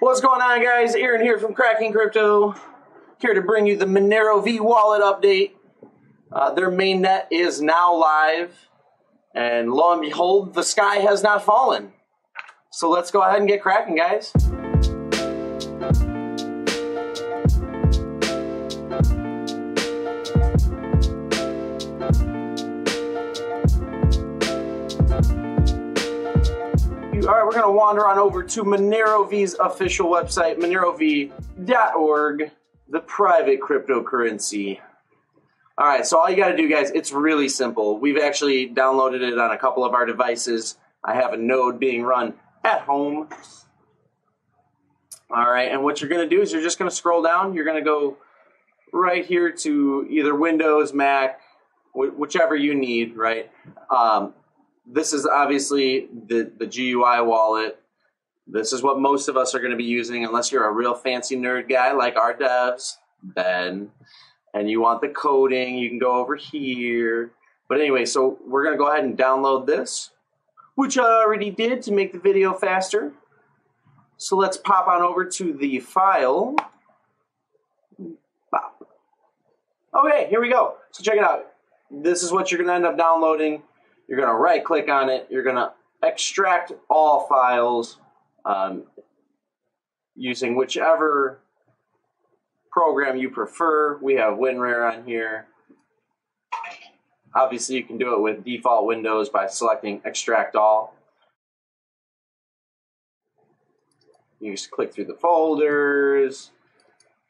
What's going on, guys? Aaron here from Cracking Crypto, here to bring you the Monero V wallet update. Uh, their mainnet is now live, and lo and behold, the sky has not fallen. So let's go ahead and get cracking, guys. All right, we're to wander on over to Monero V's official website, monerov.org, the private cryptocurrency. All right, so all you got to do, guys, it's really simple. We've actually downloaded it on a couple of our devices. I have a node being run at home. All right, and what you're to do is you're just to scroll down. You're to go right here to either Windows, Mac, whichever you need, right? Um, this is obviously the, the GUI wallet. This is what most of us are going to be using, unless you're a real fancy nerd guy like our devs, Ben, and you want the coding, you can go over here. But anyway, so we're going to go ahead and download this, which I already did to make the video faster. So let's pop on over to the file. Pop. Okay, here we go. So check it out. This is what you're going to end up downloading. You're going to right click on it. You're going to extract all files um, using whichever program you prefer. We have WinRAR on here. Obviously, you can do it with default Windows by selecting Extract All. You just click through the folders,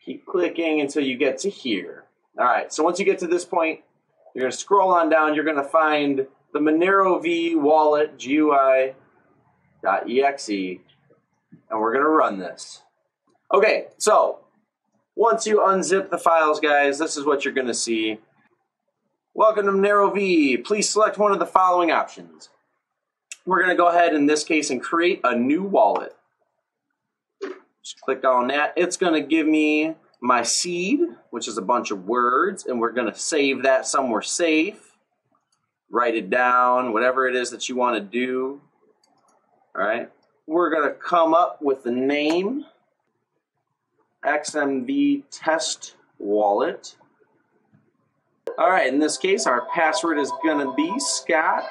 keep clicking until you get to here. All right, so once you get to this point, you're going to scroll on down. You're going to find the Monero V wallet GUI.exe, and we're going to run this. Okay, so once you unzip the files, guys, this is what you're going to see. Welcome to Monero V. Please select one of the following options. We're going to go ahead in this case and create a new wallet. Just click on that. It's going to give me my seed, which is a bunch of words, and we're going to save that somewhere safe write it down, whatever it is that you want to do. All right. We're going to come up with the name XMV test wallet. All right, in this case, our password is going to be Scott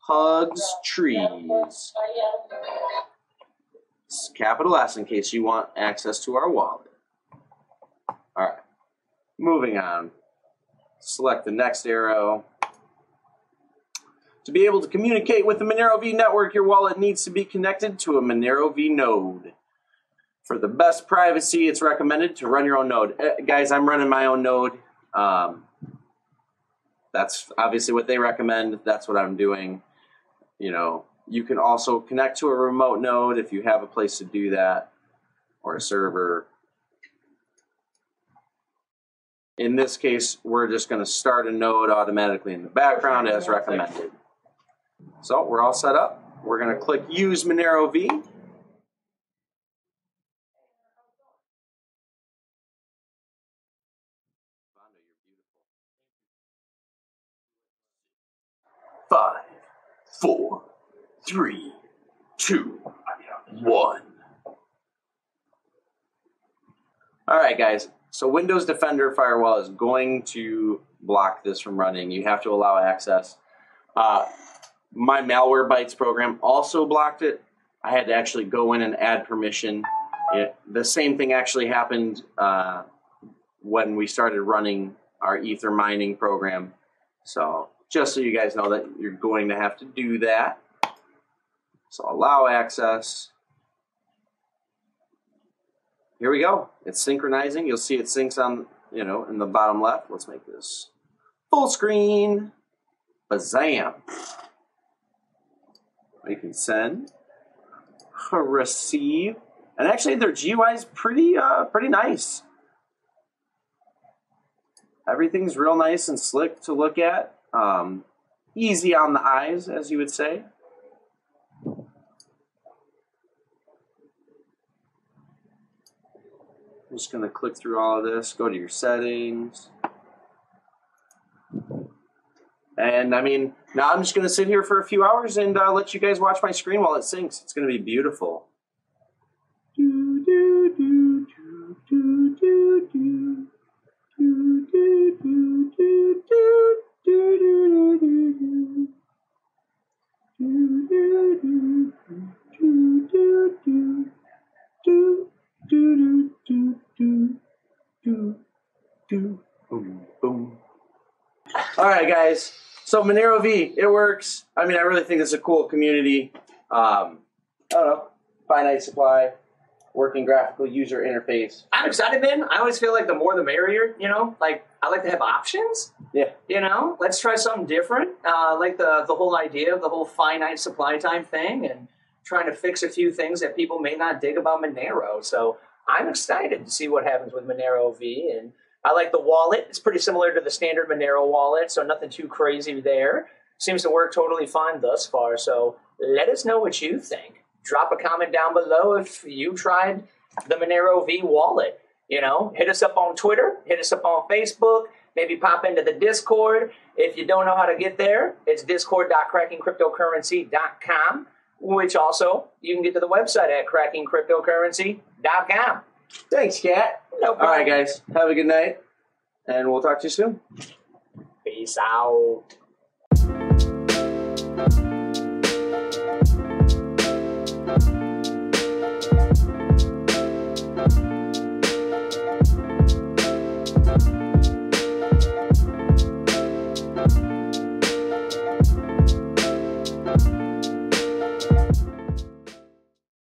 Hugs Trees. Capital S in case you want access to our wallet. All right, moving on. Select the next arrow. To be able to communicate with the Monero V network, your wallet needs to be connected to a Monero V node. For the best privacy, it's recommended to run your own node. Uh, guys, I'm running my own node. Um, that's obviously what they recommend. That's what I'm doing. You know, you can also connect to a remote node if you have a place to do that or a server. In this case, we're just going to start a node automatically in the background as recommended. So we're all set up. We're going to click Use Monero V. Five, four, three, two, one. All right, guys. So Windows Defender Firewall is going to block this from running. You have to allow access. Uh, my malware Malwarebytes program also blocked it. I had to actually go in and add permission. It, the same thing actually happened uh, when we started running our Ether mining program. So just so you guys know that you're going to have to do that. So allow access. Here we go. It's synchronizing. You'll see it syncs on, you know, in the bottom left. Let's make this full screen. Bazam. You can send, receive, and actually their GUI is pretty uh, pretty nice. Everything's real nice and slick to look at. Um, easy on the eyes, as you would say. I'm just going to click through all of this, go to your settings. And I mean, now I'm just going to sit here for a few hours and uh, let you guys watch my screen while it syncs. It's going to be beautiful. Do, do, do, do, do, do, do. Do, do, do, do, do, do, do, do, do. All right, guys. So Monero V, it works. I mean, I really think it's a cool community. Um, I don't know, finite supply, working graphical user interface. I'm excited, man. I always feel like the more the merrier. You know, like I like to have options. Yeah. You know, let's try something different. Uh, like the the whole idea of the whole finite supply time thing, and trying to fix a few things that people may not dig about Monero. So I'm excited to see what happens with Monero V, and I like the wallet. It's pretty similar to the standard Monero wallet, so nothing too crazy there. Seems to work totally fine thus far. So let us know what you think. Drop a comment down below if you tried the Monero V wallet. You know, hit us up on Twitter, hit us up on Facebook, maybe pop into the Discord. If you don't know how to get there, it's discord.crackingcryptocurrency.com, which also you can get to the website at crackingcryptocurrency.com. Thanks, Cat. No problem. All right, guys. Have a good night, and we'll talk to you soon. Peace out.